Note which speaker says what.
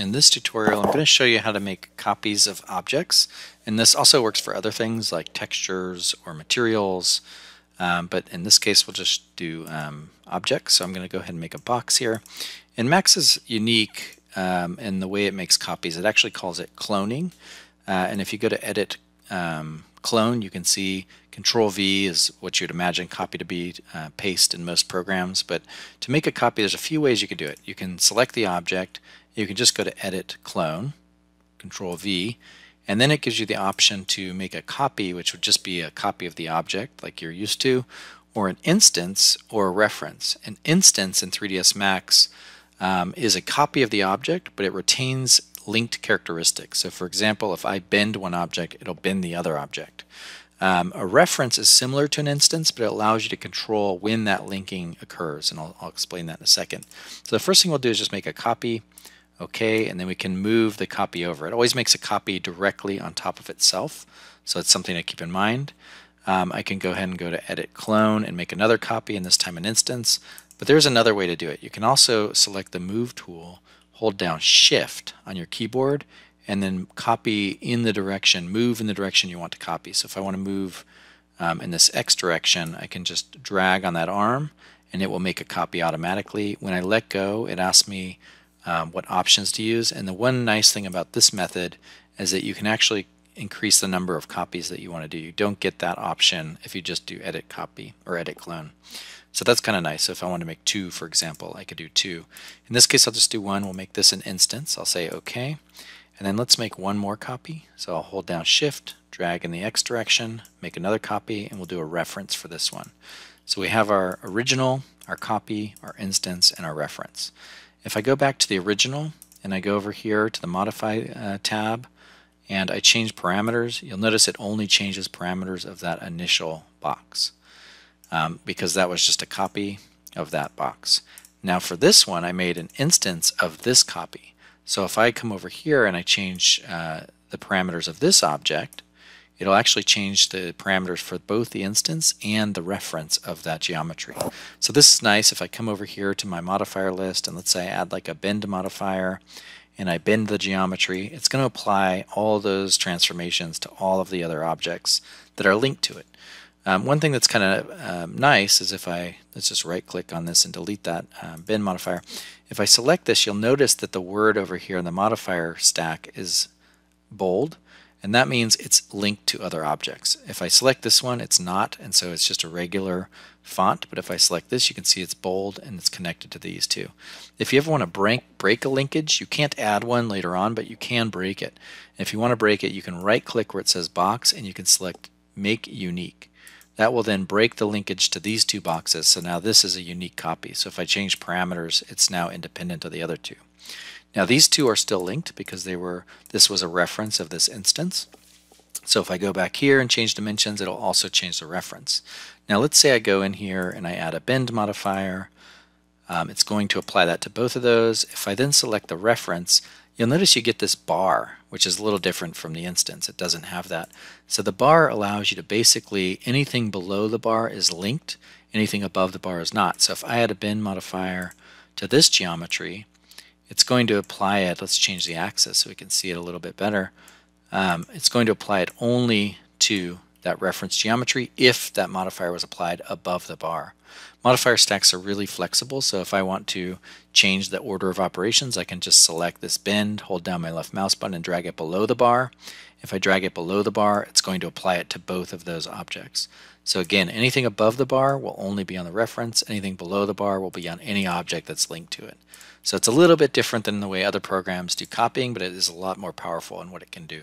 Speaker 1: In this tutorial, I'm going to show you how to make copies of objects. And this also works for other things like textures or materials. Um, but in this case, we'll just do um, objects. So I'm going to go ahead and make a box here. And Max is unique um, in the way it makes copies. It actually calls it cloning. Uh, and if you go to edit um, clone, you can see Control V is what you'd imagine copy to be uh, paste in most programs. But to make a copy, there's a few ways you can do it. You can select the object, you can just go to Edit Clone, Control V, and then it gives you the option to make a copy, which would just be a copy of the object like you're used to, or an instance or a reference. An instance in 3ds Max um, is a copy of the object, but it retains linked characteristics. So for example, if I bend one object, it'll bend the other object. Um, a reference is similar to an instance, but it allows you to control when that linking occurs, and I'll, I'll explain that in a second. So the first thing we'll do is just make a copy okay, and then we can move the copy over. It always makes a copy directly on top of itself, so it's something to keep in mind. Um, I can go ahead and go to Edit Clone and make another copy, and this time an instance. But there's another way to do it. You can also select the Move tool, hold down Shift on your keyboard, and then copy in the direction, move in the direction you want to copy. So if I want to move um, in this X direction, I can just drag on that arm, and it will make a copy automatically. When I let go, it asks me um, what options to use. And the one nice thing about this method is that you can actually increase the number of copies that you want to do. You don't get that option if you just do edit copy or edit clone. So that's kind of nice. So if I want to make two, for example, I could do two. In this case, I'll just do one. We'll make this an instance. I'll say OK. And then let's make one more copy. So I'll hold down Shift, drag in the X direction, make another copy, and we'll do a reference for this one. So we have our original, our copy, our instance, and our reference. If I go back to the original and I go over here to the Modify uh, tab and I change parameters, you'll notice it only changes parameters of that initial box um, because that was just a copy of that box. Now for this one, I made an instance of this copy. So if I come over here and I change uh, the parameters of this object, it'll actually change the parameters for both the instance and the reference of that geometry. So this is nice if I come over here to my modifier list and let's say I add like a bend modifier and I bend the geometry, it's going to apply all those transformations to all of the other objects that are linked to it. Um, one thing that's kind of um, nice is if I, let's just right click on this and delete that um, bend modifier. If I select this, you'll notice that the word over here in the modifier stack is bold and that means it's linked to other objects. If I select this one, it's not, and so it's just a regular font, but if I select this, you can see it's bold and it's connected to these two. If you ever want to break, break a linkage, you can't add one later on, but you can break it. And if you want to break it, you can right click where it says box and you can select make unique. That will then break the linkage to these two boxes, so now this is a unique copy. So if I change parameters, it's now independent of the other two. Now these two are still linked because they were this was a reference of this instance. So if I go back here and change dimensions, it'll also change the reference. Now let's say I go in here and I add a bend modifier. Um, it's going to apply that to both of those. If I then select the reference, you'll notice you get this bar, which is a little different from the instance. It doesn't have that. So the bar allows you to basically, anything below the bar is linked, anything above the bar is not. So if I add a bend modifier to this geometry, it's going to apply it, let's change the axis so we can see it a little bit better. Um, it's going to apply it only to that reference geometry if that modifier was applied above the bar. Modifier stacks are really flexible, so if I want to change the order of operations, I can just select this bend, hold down my left mouse button and drag it below the bar. If I drag it below the bar, it's going to apply it to both of those objects. So again, anything above the bar will only be on the reference, anything below the bar will be on any object that's linked to it. So it's a little bit different than the way other programs do copying, but it is a lot more powerful in what it can do.